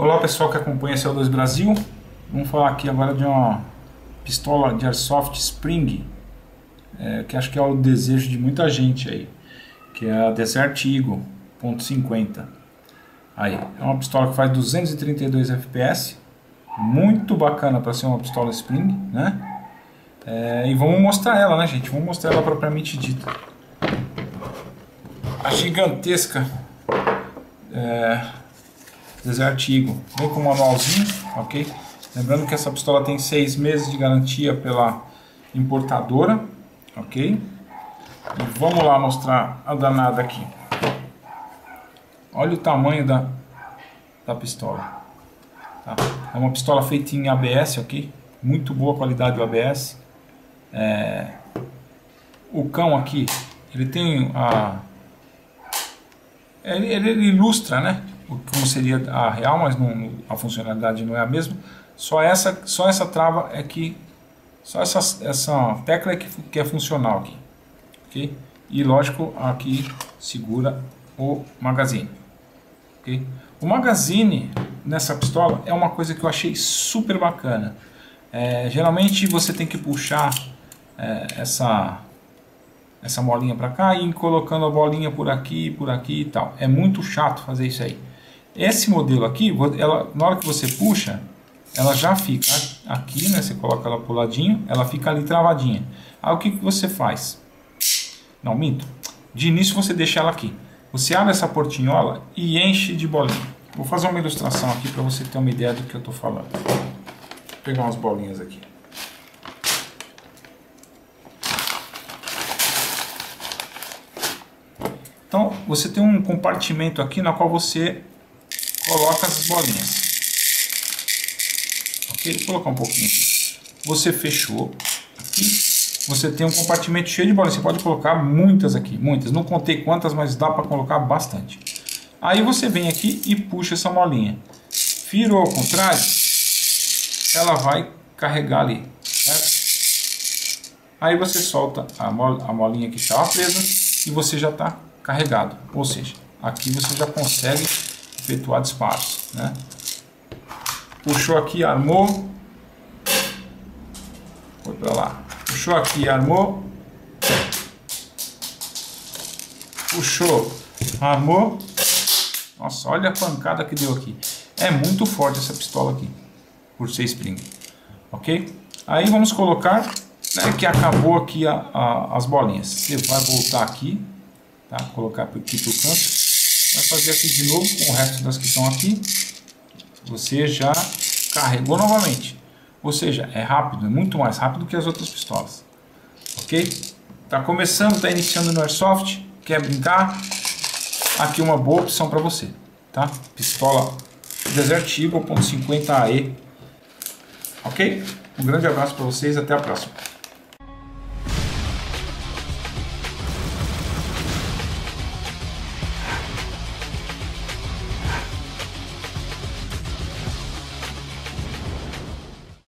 Olá pessoal que acompanha CO2 Brasil, vamos falar aqui agora de uma pistola de Airsoft Spring, é, que acho que é o desejo de muita gente aí, que é a Desert Eagle .50. Aí, é uma pistola que faz 232 FPS, muito bacana para ser uma pistola Spring, né? É, e vamos mostrar ela, né gente? Vamos mostrar ela propriamente dita. A gigantesca é, Desert Eagle. Vem com um manualzinho, ok? Lembrando que essa pistola tem seis meses de garantia pela importadora, ok? E vamos lá mostrar a danada aqui. Olha o tamanho da, da pistola. Tá? É uma pistola feita em ABS, ok? Muito boa qualidade do ABS. É... O cão aqui, ele tem a... Ele, ele ilustra, né? Como seria a real, mas não, a funcionalidade não é a mesma. Só essa, só essa trava é que, só essa, essa tecla é que, que é funcional aqui, ok? E lógico aqui segura o magazine, ok? O magazine nessa pistola é uma coisa que eu achei super bacana. É, geralmente você tem que puxar é, essa essa molinha para cá e colocando a bolinha por aqui, por aqui e tal. É muito chato fazer isso aí. Esse modelo aqui, ela, na hora que você puxa, ela já fica aqui, né? Você coloca ela pro ladinho, ela fica ali travadinha. Aí o que, que você faz? Não, minto. De início você deixa ela aqui. Você abre essa portinhola e enche de bolinha. Vou fazer uma ilustração aqui para você ter uma ideia do que eu estou falando. Vou pegar umas bolinhas aqui. Então, você tem um compartimento aqui na qual você coloca as bolinhas. Ok? Vou colocar um pouquinho aqui. Você fechou aqui. Você tem um compartimento cheio de bolinhas. Você pode colocar muitas aqui, muitas. Não contei quantas, mas dá para colocar bastante. Aí você vem aqui e puxa essa molinha. Virou ao contrário, ela vai carregar ali. Certo? Aí você solta a, molinha que estava presa e você já está carregado. Ou seja, aqui você já consegue efetuar disparos. Né? Puxou aqui, armou. Foi para lá. Puxou aqui, armou. Puxou, armou. Nossa, olha a pancada que deu aqui. É muito forte essa pistola aqui, por ser spring. Ok? Aí vamos colocar, né, que acabou aqui a, a, as bolinhas. Você vai voltar aqui, tá? Colocar aqui pro canto. Vai fazer aqui de novo com o resto das que estão aqui. Você já carregou novamente. Ou seja, é rápido, é muito mais rápido que as outras pistolas. Ok? Está começando, está iniciando no Airsoft, quer brincar? Aqui uma boa opção para você. Tá? Pistola Desert Eagle .50 AE. Ok? Um grande abraço para vocês, até a próxima.